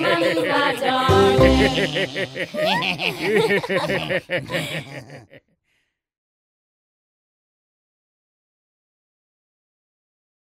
my little black dog.